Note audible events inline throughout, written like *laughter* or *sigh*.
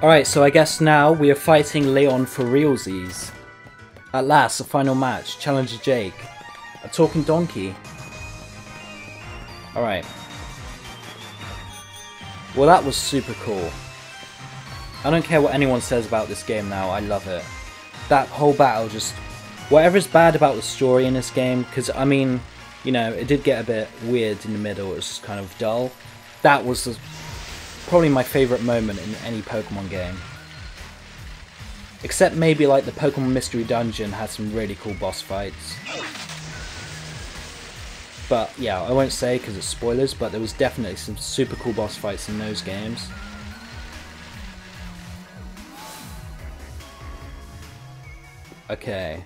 Alright, so I guess now we are fighting Leon for realsies. At last, the final match. Challenger Jake. A talking donkey. Alright. Well, that was super cool. I don't care what anyone says about this game now, I love it. That whole battle just... Whatever's bad about the story in this game, because, I mean, you know, it did get a bit weird in the middle, it was kind of dull. That was the, probably my favourite moment in any Pokemon game. Except maybe like the Pokemon Mystery Dungeon had some really cool boss fights. But yeah, I won't say because it's spoilers, but there was definitely some super cool boss fights in those games. Okay.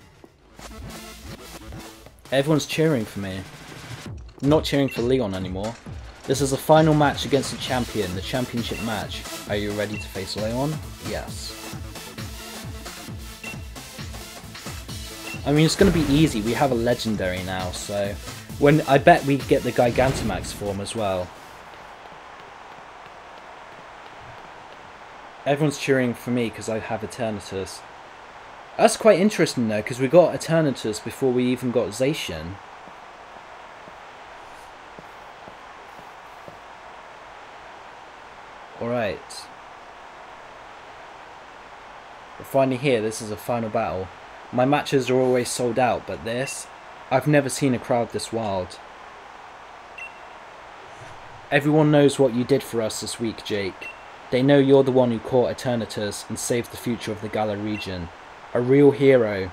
Everyone's cheering for me. Not cheering for Leon anymore. This is the final match against the champion, the championship match. Are you ready to face Leon? Yes. I mean, it's going to be easy. We have a legendary now, so when I bet we get the Gigantamax form as well. Everyone's cheering for me because I have Eternatus. That's quite interesting though, because we got Eternatus before we even got Zacian. Alright. We're finally here, this is a final battle. My matches are always sold out, but this, I've never seen a crowd this wild. Everyone knows what you did for us this week, Jake. They know you're the one who caught Eternatus and saved the future of the Galar region. A real hero,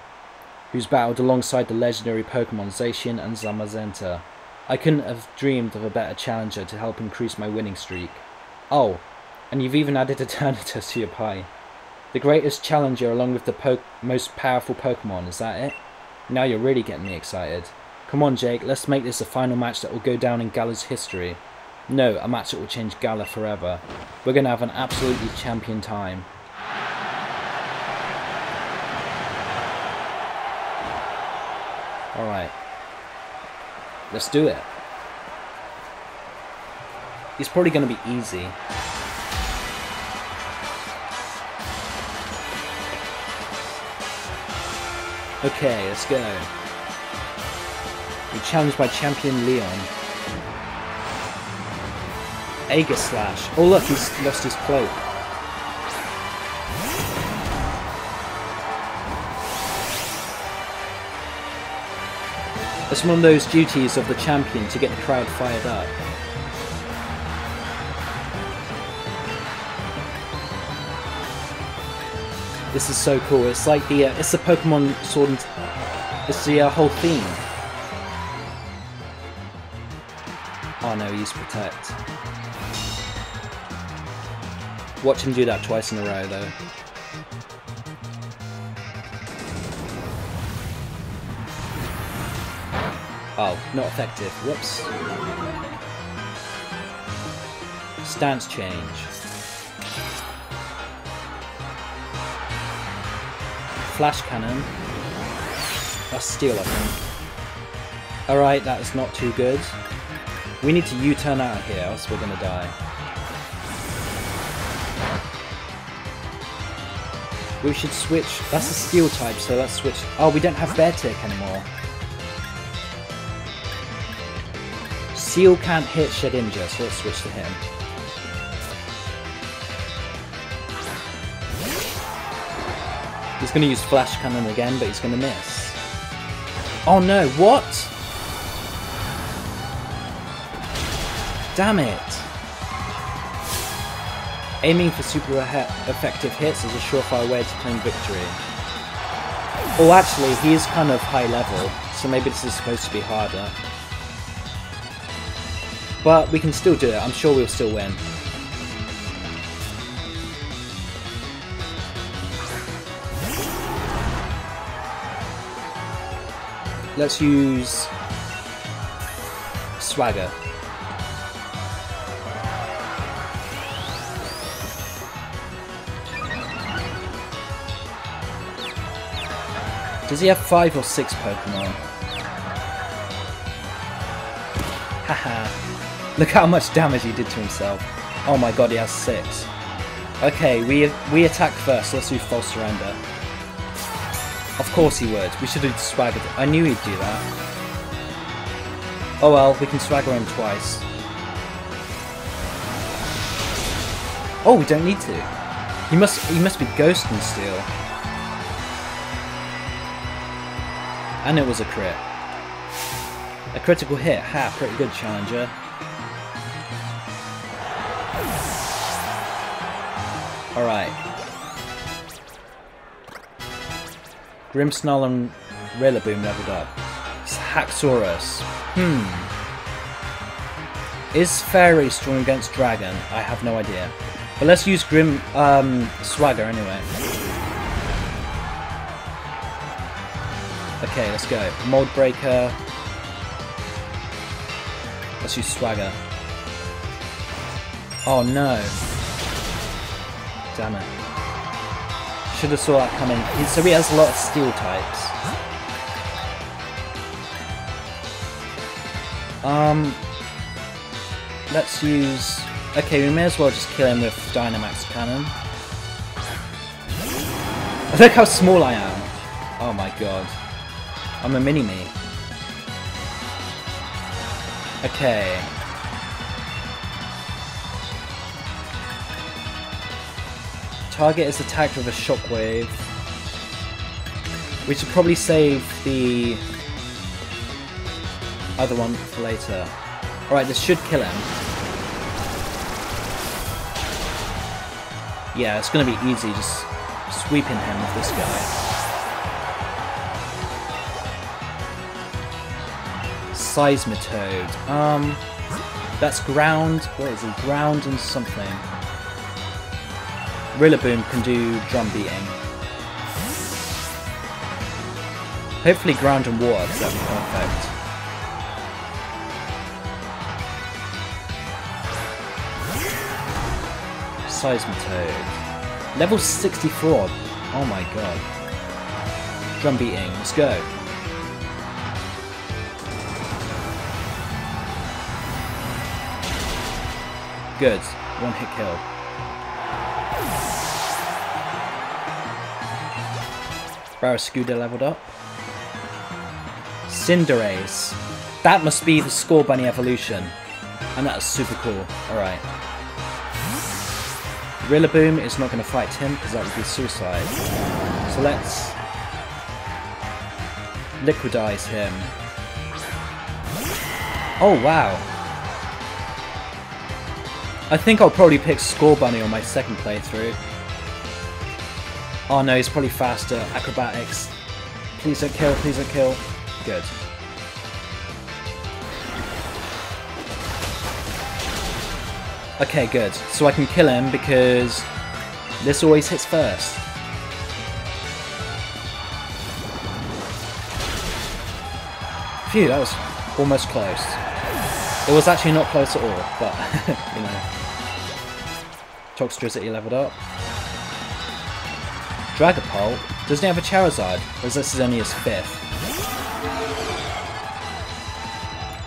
who's battled alongside the legendary Pokemon Zacian and Zamazenta. I couldn't have dreamed of a better challenger to help increase my winning streak. Oh, and you've even added Eternatus *laughs* to your pie. The greatest challenger along with the most powerful Pokemon, is that it? Now you're really getting me excited. Come on, Jake, let's make this a final match that will go down in Galar's history. No, a match that will change Gala forever. We're going to have an absolutely champion time. Alright. Let's do it. It's probably going to be easy. Okay, let's go. We're challenged by champion Leon. Aegis Slash. Oh look, he's lost his cloak. It's one of those duties of the champion to get the crowd fired up. This is so cool. It's like the uh, it's the Pokemon Sword and it's the uh, whole theme. Oh no, use protect. Watch him do that twice in a row though. Oh, not effective. Whoops. Stance change. Flash cannon. That's steel, I think. Alright, that is not too good. We need to U-turn out of here, else we're gonna die. We should switch. That's a steel type, so let's switch. Oh, we don't have bear tick anymore. Seal can't hit Shedinja, so let's switch to him. He's going to use Flash Cannon again, but he's going to miss. Oh no, what? Damn it. Aiming for super effective hits is a surefire way to claim victory. Oh, actually, he is kind of high level, so maybe this is supposed to be harder. But we can still do it. I'm sure we'll still win. Let's use Swagger. Does he have five or six Pokemon? Haha. Look how much damage he did to himself. Oh my god, he has six. Okay, we we attack first. Let's do false surrender. Of course he would. We should have swaggered. I knew he'd do that. Oh well, we can swagger him twice. Oh, we don't need to. He must he must be Ghost and Steel. And it was a crit. A critical hit. Ha, pretty good, Challenger. Alright. Grimmsnarl and Rillaboom leveled up. Haxorus. Hmm. Is Fairy strong against Dragon? I have no idea. But let's use Grim um, Swagger anyway. Okay, let's go. Mold Breaker. Let's use Swagger. Oh no. Damn it. Should have saw that coming. So he has a lot of steel types. Um, let's use... Okay, we may as well just kill him with Dynamax Cannon. *laughs* Look how small I am! Oh my god. I'm a mini-me. Okay. Target is attacked with a shockwave. We should probably save the other one for later. Alright, this should kill him. Yeah, it's gonna be easy just sweeping him with this guy. Seismitoad. Um, that's ground. What is he? Ground and something. Rillaboom can do drum beating. Hopefully ground and water, because be perfect. Seismitoad. Level 64. Oh my god. Drum beating. Let's go. Good. One hit kill. Barraskewda leveled up. Cinderace. That must be the Scorbunny evolution. And that is super cool. Alright. Rillaboom is not going to fight him because that would be suicide. So let's liquidize him. Oh wow. I think I'll probably pick Scorbunny on my second playthrough. Oh no, he's probably faster. Acrobatics. Please don't kill, please don't kill. Good. Okay, good. So I can kill him because this always hits first. Phew, that was almost close. It was actually not close at all, but, *laughs* you know. Toxtricity leveled up. Dragapult? Doesn't have a Charizard? Or is only his fifth?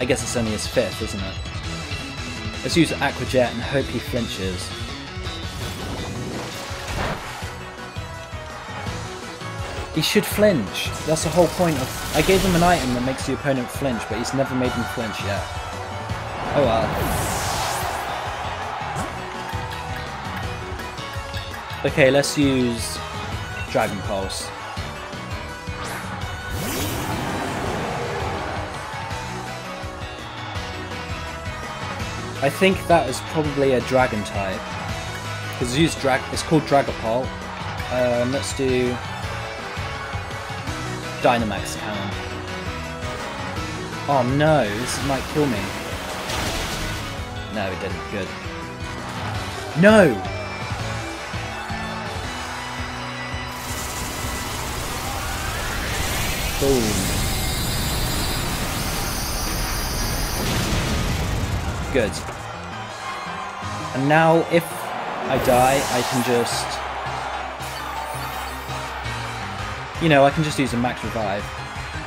I guess it's only his fifth, isn't it? Let's use Aqua Jet and hope he flinches. He should flinch. That's the whole point of... I gave him an item that makes the opponent flinch, but he's never made him flinch yet. Oh well. Okay, let's use Dragon Pulse. I think that is probably a dragon type. Because it's, drag it's called Dragapult. Um, let's do Dynamax Cannon. Oh no, this might kill me. No, it didn't. Good. No! Boom. Good. And now, if I die, I can just... You know, I can just use a max revive.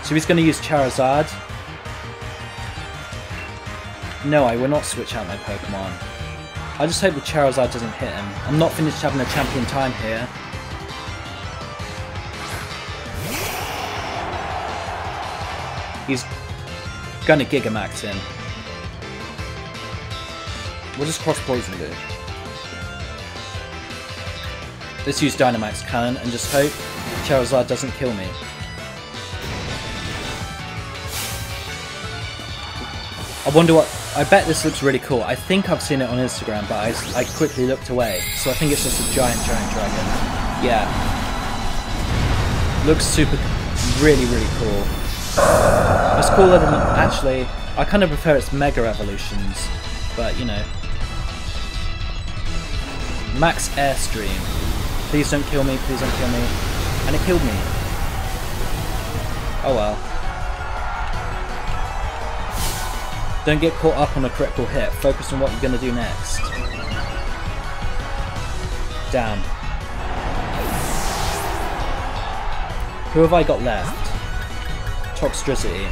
So he's going to use Charizard. No, I will not switch out my Pokemon. I just hope the Charizard doesn't hit him. I'm not finished having a champion time here. He's gonna Gigamax him. We'll just cross poison do. Let's use Dynamax Cannon and just hope Charizard doesn't kill me. I wonder what... I bet this looks really cool. I think I've seen it on Instagram, but I, I quickly looked away. So I think it's just a giant, giant dragon. Yeah. Looks super... really, really cool. It's cooler than... Actually, I kind of prefer its Mega Evolutions. But, you know. Max Airstream. Please don't kill me, please don't kill me. And it killed me. Oh well. Don't get caught up on a critical hit. Focus on what you're to do next. Damn. Who have I got left? Toxtricity.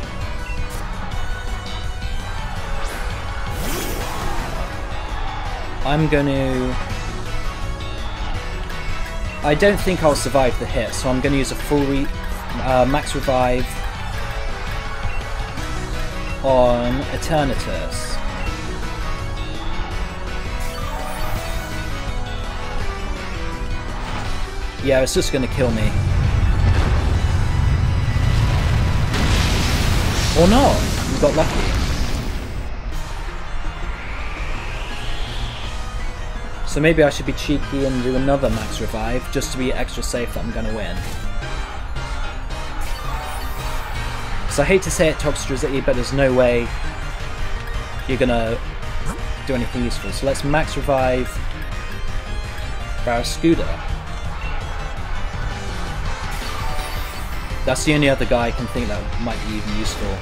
I'm going to... I don't think I'll survive the hit, so I'm going to use a full re uh, max revive on Eternatus. Yeah, it's just gonna kill me. Or not. We got lucky. So maybe I should be cheeky and do another max revive, just to be extra safe that I'm gonna win. So I hate to say it, Toxtricity, but there's no way you're gonna do anything useful. So let's max revive Barraskewda. That's the only other guy I can think that might be even useful.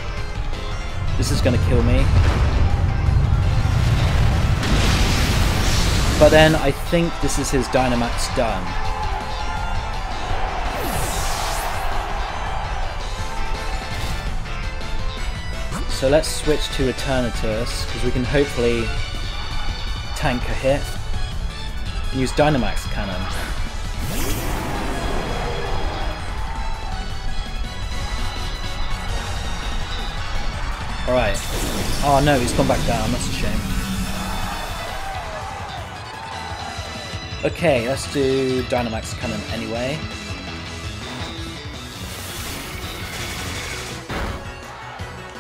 This is gonna kill me. But then I think this is his Dynamax done. So let's switch to Eternatus, because we can hopefully tank a hit. And use Dynamax Cannon. Alright. Oh no, he's gone back down, that's a shame. Okay, let's do Dynamax Cannon anyway.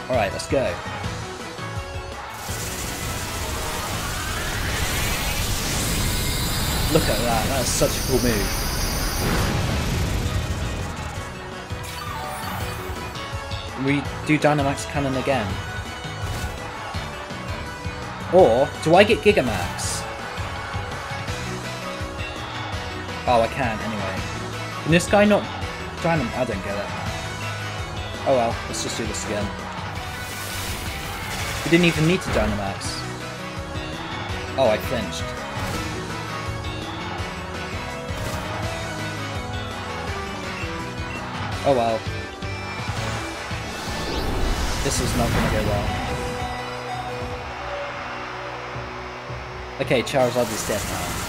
Alright, let's go. Look at that, that's such a cool move. We do Dynamax Cannon again. Or, do I get Gigamax? Oh, I can, anyway. Can this guy not Dynam- I don't get it. Oh well, let's just do this again. We didn't even need to Dynamax. Oh, I flinched. Oh well. This is not gonna go well. Okay, Charizard is dead now.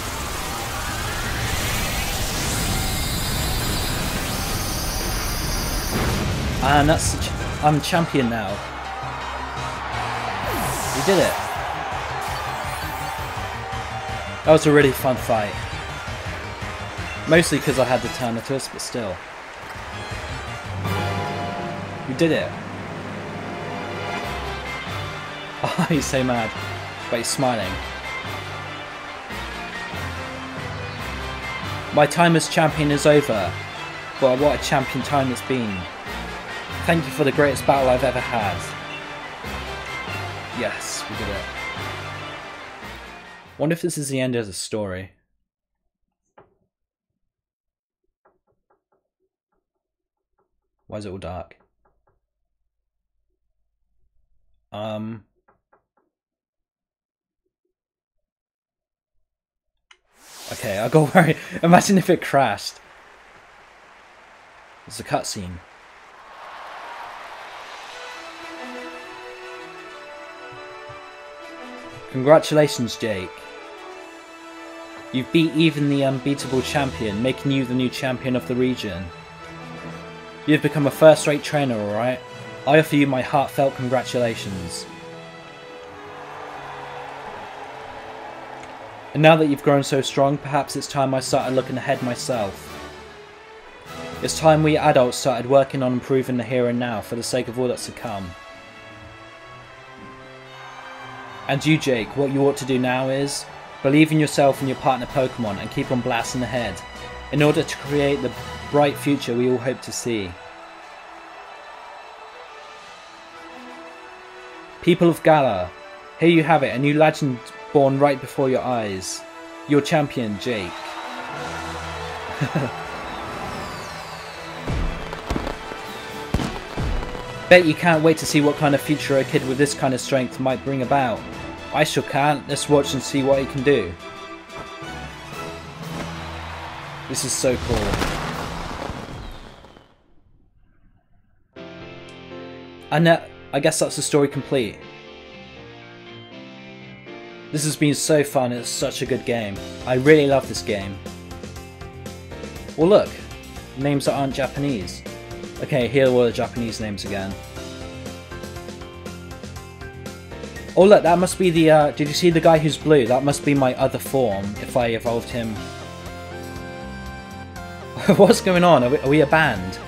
Ah, and that's... Ch I'm champion now. We did it. That was a really fun fight. Mostly because I had the Eternatus, but still. We did it. *laughs* He's so mad. But he's smiling. My time as champion is over. But what a champion time it's been. Thank you for the greatest battle I've ever had. Yes, we did it. Wonder if this is the end of the story. Why is it all dark? Um. Okay, I got *laughs* worried. Imagine if it crashed. It's a cutscene. Congratulations, Jake. You've beat even the unbeatable champion, making you the new champion of the region. You've become a first-rate trainer, alright? I offer you my heartfelt congratulations. And now that you've grown so strong, perhaps it's time I started looking ahead myself. It's time we adults started working on improving the here and now for the sake of all that's to come. And you, Jake, what you ought to do now is believe in yourself and your partner Pokemon and keep on blasting ahead in order to create the bright future we all hope to see. People of Galar, here you have it, a new legend born right before your eyes. Your champion, Jake. *laughs* Bet you can't wait to see what kind of future a kid with this kind of strength might bring about. I sure can't. Let's watch and see what he can do. This is so cool. And I guess that's the story complete. This has been so fun, it's such a good game. I really love this game. Well look, names that aren't Japanese. Okay, here are the Japanese names again. Oh look, that must be the, uh, did you see the guy who's blue? That must be my other form, if I evolved him. *laughs* What's going on? Are we, are we a band?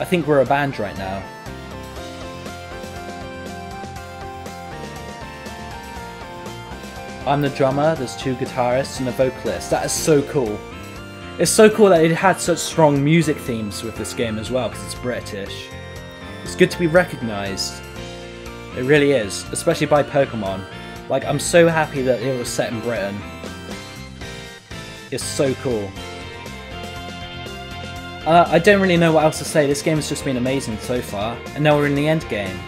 I think we're a band right now. I'm the drummer, there's two guitarists and a vocalist. That is so cool. It's so cool that it had such strong music themes with this game as well, because it's British. It's good to be recognised. It really is, especially by Pokemon. Like, I'm so happy that it was set in Britain. It's so cool. Uh, I don't really know what else to say, this game has just been amazing so far, and now we're in the end game.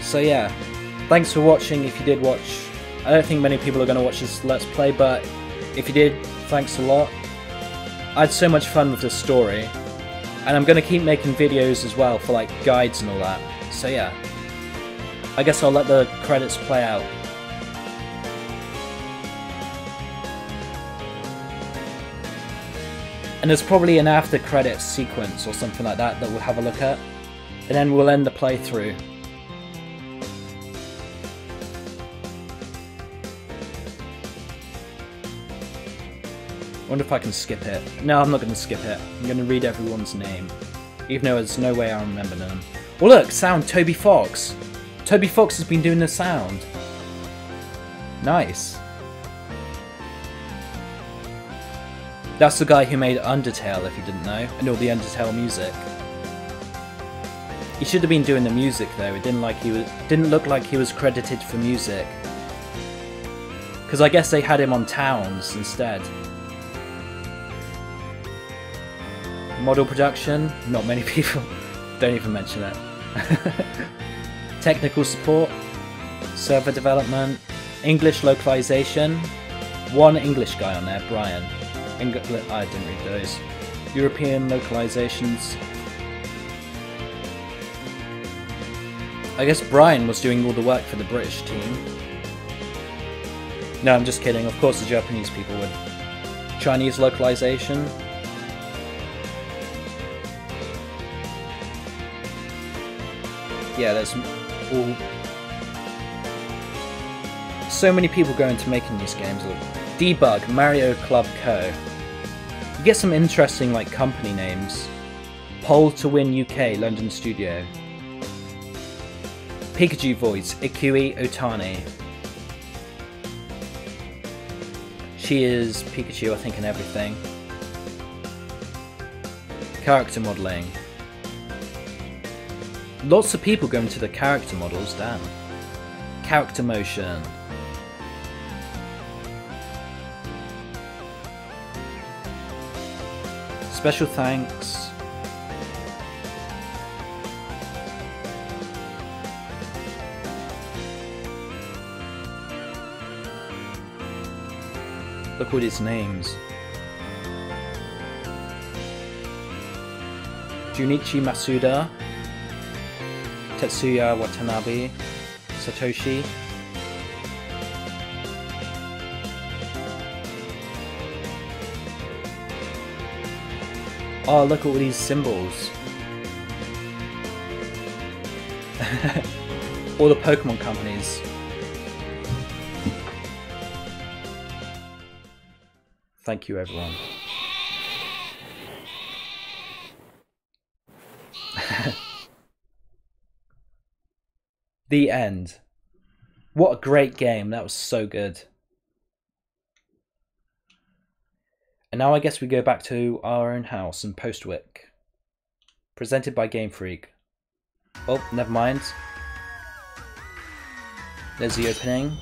So yeah, Thanks for watching if you did watch. I don't think many people are going to watch this Let's Play, but if you did, thanks a lot. I had so much fun with this story, and I'm going to keep making videos as well for like guides and all that. So yeah, I guess I'll let the credits play out. And there's probably an after credits sequence or something like that that we'll have a look at. And then we'll end the playthrough. Wonder if I can skip it. No, I'm not going to skip it. I'm going to read everyone's name. Even though there's no way I remember them. Well look, sound Toby Fox. Toby Fox has been doing the sound. Nice. That's the guy who made Undertale, if you didn't know, and all the Undertale music. He should have been doing the music though. It didn't like he was didn't look like he was credited for music. Because I guess they had him on Towns instead. Model production, not many *laughs* people. Don't even mention it. *laughs* Technical support, server development, English localization, one English guy on there, Brian. Eng I didn't read those. European localizations. I guess Brian was doing all the work for the British team. No, I'm just kidding. Of course the Japanese people would. Chinese localization, yeah, there's all so many people go into making these games. Debug, Mario Club Co. You get some interesting like company names. Pole to Win UK, London studio. Pikachu voice, Ikue Otani. She is Pikachu, I think, in everything. Character modelling. Lots of people go into the character models, damn. Character motion. Special thanks. Look at his names. Junichi Masuda, Tetsuya Watanabe, Satoshi, Oh, look at all these symbols. *laughs* all the Pokemon companies. Thank you, everyone. The end. What a great game. That was so good. And now I guess we go back to our own house in Postwick. Presented by Game Freak. Oh, never mind. There's the opening.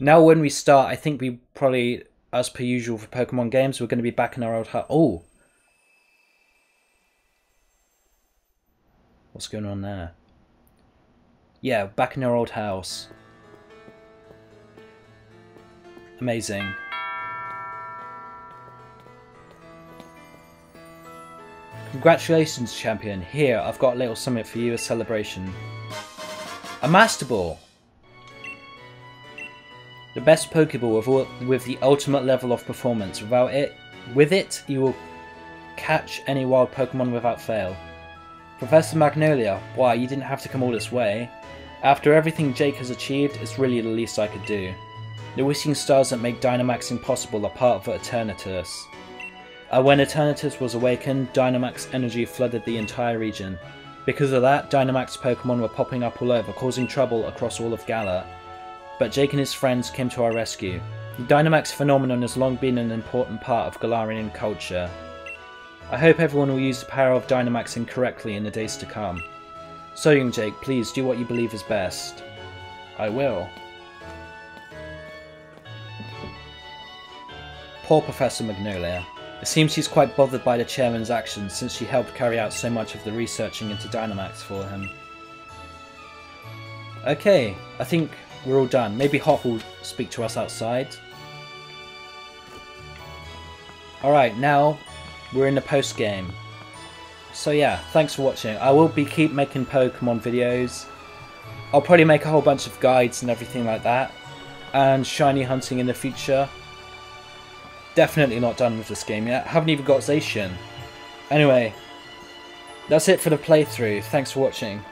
Now when we start, I think we probably, as per usual for Pokemon games, we're going to be back in our old house. Oh! What's going on there? Yeah, back in our old house. Amazing. Congratulations, champion. Here, I've got a little summit for you, a celebration. A Master Ball! The best Pokeball with, all, with the ultimate level of performance. Without it, with it, you will catch any wild Pokemon without fail. Professor Magnolia, why, you didn't have to come all this way. After everything Jake has achieved, it's really the least I could do. The wishing stars that make Dynamax impossible are part of Eternatus. Uh, when Eternatus was awakened, Dynamax energy flooded the entire region. Because of that, Dynamax Pokemon were popping up all over, causing trouble across all of Galar. But Jake and his friends came to our rescue. The Dynamax phenomenon has long been an important part of Galarian culture. I hope everyone will use the power of Dynamaxing correctly in the days to come. So young Jake, please do what you believe is best. I will. Poor Professor Magnolia. It seems she's quite bothered by the chairman's actions since she helped carry out so much of the researching into Dynamax for him. Okay, I think we're all done. Maybe Hop will speak to us outside. Alright, now we're in the post game. So yeah, thanks for watching. I will be keep making Pokemon videos. I'll probably make a whole bunch of guides and everything like that. And shiny hunting in the future. Definitely not done with this game yet. Haven't even got Zacian. Anyway, that's it for the playthrough. Thanks for watching.